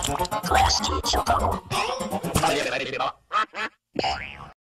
Class teacher.